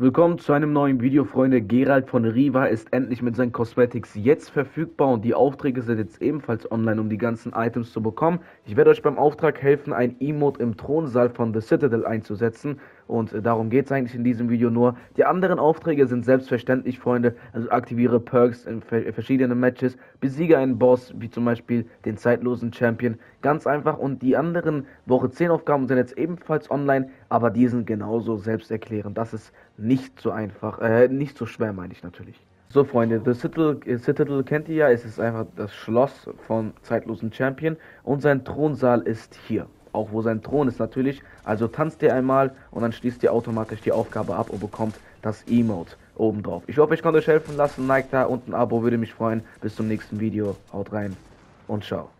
Willkommen zu einem neuen Video, Freunde. Gerald von Riva ist endlich mit seinen Cosmetics jetzt verfügbar und die Aufträge sind jetzt ebenfalls online, um die ganzen Items zu bekommen. Ich werde euch beim Auftrag helfen, ein Emote im Thronsaal von The Citadel einzusetzen und darum geht es eigentlich in diesem Video nur. Die anderen Aufträge sind selbstverständlich, Freunde. Also aktiviere Perks in verschiedenen Matches, besiege einen Boss, wie zum Beispiel den zeitlosen Champion. Ganz einfach. Und die anderen Woche 10 Aufgaben sind jetzt ebenfalls online, aber die sind genauso selbsterklärend. Das ist nicht so einfach, äh, nicht so schwer, meine ich natürlich. So, Freunde, The Citadel, äh, Citadel kennt ihr ja, es ist einfach das Schloss vom zeitlosen Champion und sein Thronsaal ist hier auch wo sein Thron ist natürlich. Also tanzt ihr einmal und dann schließt ihr automatisch die Aufgabe ab und bekommt das Emote oben drauf. Ich hoffe, ich konnte euch helfen. Lasst ein Like da und ein Abo, würde mich freuen. Bis zum nächsten Video. Haut rein und ciao.